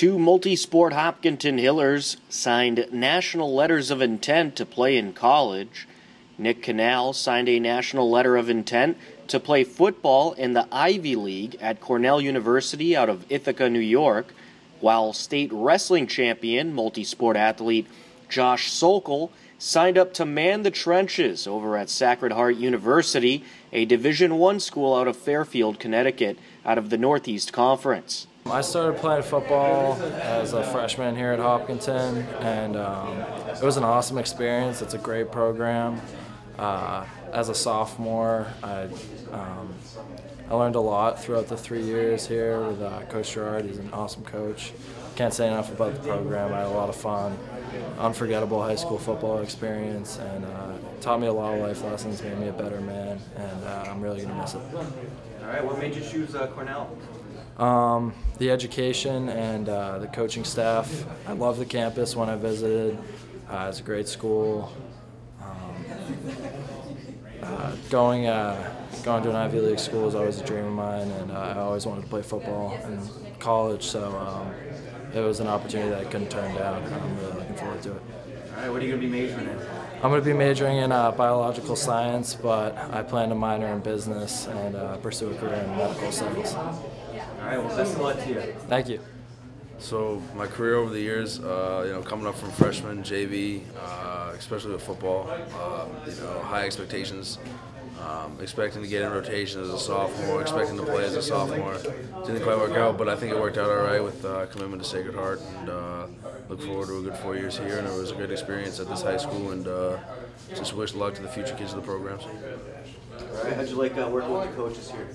Two multi-sport Hopkinton Hillers signed national letters of intent to play in college. Nick Canal signed a national letter of intent to play football in the Ivy League at Cornell University out of Ithaca, New York, while state wrestling champion, multi-sport athlete Josh Sokol signed up to man the trenches over at Sacred Heart University, a Division 1 school out of Fairfield, Connecticut, out of the Northeast Conference. I started playing football as a freshman here at Hopkinton, and um, it was an awesome experience. It's a great program. Uh, as a sophomore, I, um, I learned a lot throughout the three years here with uh, Coach Gerard. He's an awesome coach. Can't say enough about the program. I had a lot of fun, unforgettable high school football experience, and uh, taught me a lot of life lessons, made me a better man, and uh, I'm really going to miss it. All right, what made you choose uh, Cornell? Um, the education and uh, the coaching staff. I love the campus when I visited. Uh, it's a great school. Um, uh, going uh, going to an Ivy League school is always a dream of mine, and uh, I always wanted to play football in college. So um, it was an opportunity that I couldn't turn down. I'm looking forward to it. All right, what are you going to be majoring in? I'm going to be majoring in uh, biological science, but I plan to minor in business and uh, pursue a career in medical science. All right, well, best of luck to you. Thank you. So my career over the years, uh, you know, coming up from freshman, JV, uh, especially with football, uh, you know, high expectations. Um, expecting to get in rotation as a sophomore, expecting to play as a sophomore. Didn't quite work out, but I think it worked out all right with uh, commitment to Sacred Heart, and uh, look forward to a good four years here. And it was a great experience at this high school, and uh, just wish luck to the future kids of the programs. Right, how'd you like uh, working with the coaches here?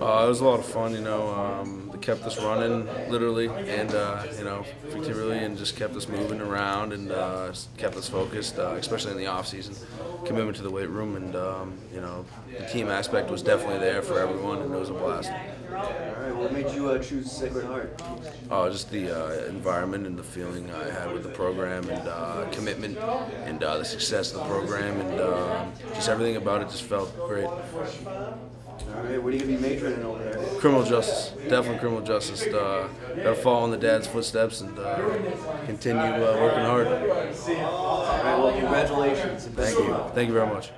Uh, it was a lot of fun, you know. Um, they kept us running, literally, and uh, you know, figuratively, and just kept us moving around and uh, kept us focused, uh, especially in the off season. Commitment to the weight room, and um, you know, the team aspect was definitely there for everyone, and it was a blast. All right, what made you uh, choose Sacred Heart? Uh, just the uh, environment and the feeling I had with the program, and uh, commitment, and uh, the success of the program, and uh, just everything about it just felt great. All right, what are you going to be majoring in over there? Criminal justice, definitely criminal justice. Uh, Got to follow in the dad's footsteps and uh, continue uh, working hard. All right, well, congratulations. Thank you. Thank you very much.